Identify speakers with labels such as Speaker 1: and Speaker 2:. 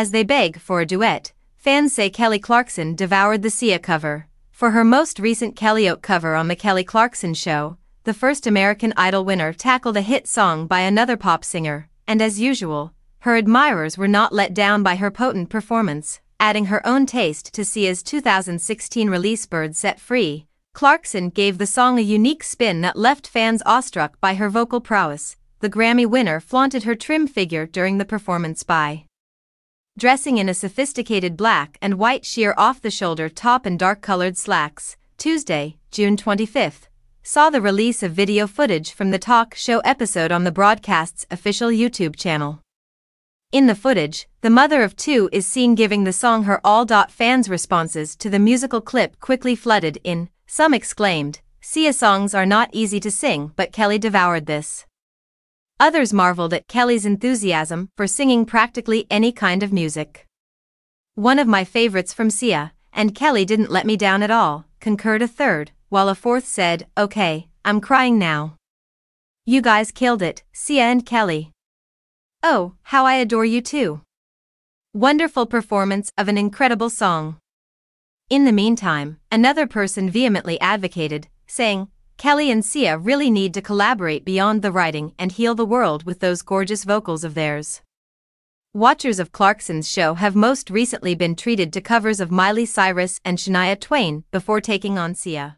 Speaker 1: As they beg for a duet, fans say Kelly Clarkson devoured the Sia cover. For her most recent Kellyoke cover on The Kelly Clarkson Show, the first American Idol winner tackled a hit song by another pop singer, and as usual, her admirers were not let down by her potent performance, adding her own taste to Sia's 2016 release Bird Set Free. Clarkson gave the song a unique spin that left fans awestruck by her vocal prowess. The Grammy winner flaunted her trim figure during the performance by dressing in a sophisticated black and white sheer off-the-shoulder top and dark-colored slacks. Tuesday, June 25th, saw the release of video footage from the talk show episode on the broadcast's official YouTube channel. In the footage, the mother of two is seen giving the song her all. Fans' responses to the musical clip quickly flooded in. Some exclaimed, Sia songs are not easy to sing, but Kelly devoured this. Others marveled at Kelly's enthusiasm for singing practically any kind of music. One of my favorites from Sia, and Kelly didn't let me down at all, concurred a third, while a fourth said, Okay, I'm crying now. You guys killed it, Sia and Kelly. Oh, how I adore you too. Wonderful performance of an incredible song. In the meantime, another person vehemently advocated, saying, Kelly and Sia really need to collaborate beyond the writing and heal the world with those gorgeous vocals of theirs. Watchers of Clarkson's show have most recently been treated to covers of Miley Cyrus and Shania Twain before taking on Sia.